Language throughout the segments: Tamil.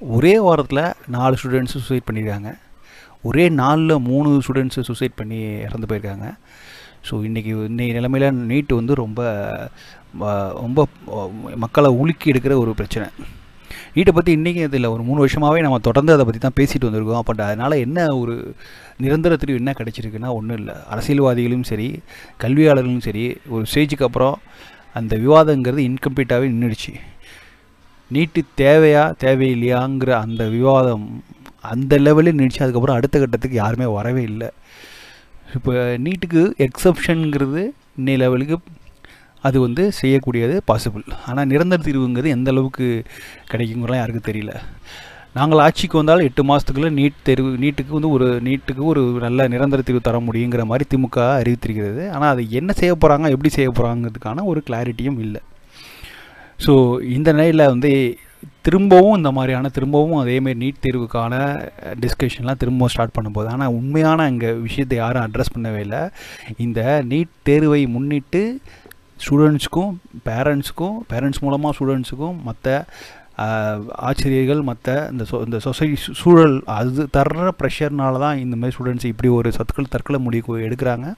ஒரே வாரத்தில் நாலு ஸ்டூடெண்ட்ஸு சூசைட் பண்ணியிருக்காங்க ஒரே நாளில் மூணு ஸ்டூடெண்ட்ஸு சூசைட் பண்ணி இறந்து போயிருக்காங்க. ஸோ இன்றைக்கி இன்றைக்கி நிலைமையில் நீட் வந்து ரொம்ப ரொம்ப மக்களை உலுக்கி எடுக்கிற ஒரு பிரச்சனை. நீட்டை பற்றி இன்றைக்கி இதில் ஒரு மூணு வருஷமாகவே நம்ம தொடர்ந்து அதை பற்றி தான் பேசிட்டு வந்திருக்கோம். அப்போ அதனால் என்ன ஒரு நிரந்தர என்ன கிடச்சிருக்குன்னா ஒன்றும் இல்லை. அரசியல்வாதிகளும் சரி கல்வியாளர்களும் சரி ஒரு ஸ்டேஜுக்கு அப்புறம் அந்த விவாதங்கிறது இன்கம்ப்ளீட்டாகவே நின்றுடுச்சு நீட்டு தேவையா தேவையில்லையாங்கிற அந்த விவாதம் அந்த லெவலில் நின்றுச்சு அதுக்கப்புறம் அடுத்த கட்டத்துக்கு யாருமே வரவே இல்லை. இப்போ நீட்டுக்கு எக்ஸப்ஷனுங்கிறது இன்னை லெவலுக்கு அது வந்து செய்யக்கூடியது பாசிபிள் ஆனால் நிரந்தர தீர்வுங்கிறது எந்த அளவுக்கு கிடைக்குங்கிறலாம் யாருக்கும் தெரியல. நாங்கள் ஆட்சிக்கு வந்தால் எட்டு மாதத்துக்குள்ளே நீட் தேர்வு நீட்டுக்கு வந்து ஒரு நீட்டுக்கு ஒரு நல்ல நிரந்தர தீர்வு தர முடியுங்கிற மாதிரி திமுக அறிவித்திருக்கிறது. ஆனால் அது என்ன செய்ய போகிறாங்க எப்படி செய்ய போகிறாங்கிறதுக்கான ஒரு கிளாரிட்டியும் இல்லை. ஸோ இந்த நிலையில் வந்து திரும்பவும் இந்த மாதிரியான திரும்பவும் அதேமாரி நீட் தேர்வுக்கான டிஸ்கஷன்லாம் திரும்பவும் ஸ்டார்ட் பண்ணும்போது ஆனால் உண்மையான அங்கே விஷயத்தை யாரும் அட்ரஸ் பண்ணவே இல்லை. இந்த நீட் தேர்வை முன்னிட்டு ஸ்டூடெண்ட்ஸுக்கும் பேரண்ட்ஸுக்கும் பேரண்ட்ஸ் மூலமாக ஸ்டூடெண்ட்ஸுக்கும் மற்ற ஆசிரியர்கள் மற்ற இந்த சொ இந்த சொசைட்டி சூழல் அது தர்ற ப்ரெஷர்னால தான் இந்த மாதிரி ஸ்டூடெண்ட்ஸ் இப்படி ஒரு சத்துக்கள் தற்கொலை முடிவு எடுக்கிறாங்க.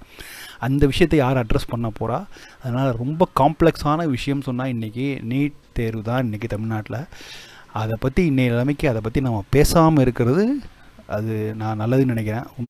அந்த விஷயத்தை யார் அட்ரஸ் பண்ண போகிறா அதனால் ரொம்ப காம்ப்ளெக்ஸான விஷயம் சொன்னால் இன்றைக்கி நீட் தேர்வு தான் இன்றைக்கி தமிழ்நாட்டில். அதை பற்றி இன்னைய நிலைமைக்கு அதை பற்றி நம்ம பேசாமல் இருக்கிறது அது நான் நல்லதுன்னு நினைக்கிறேன்.